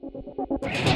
you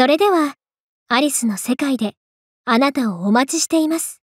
それでは、アリスの世界であなたをお待ちしています。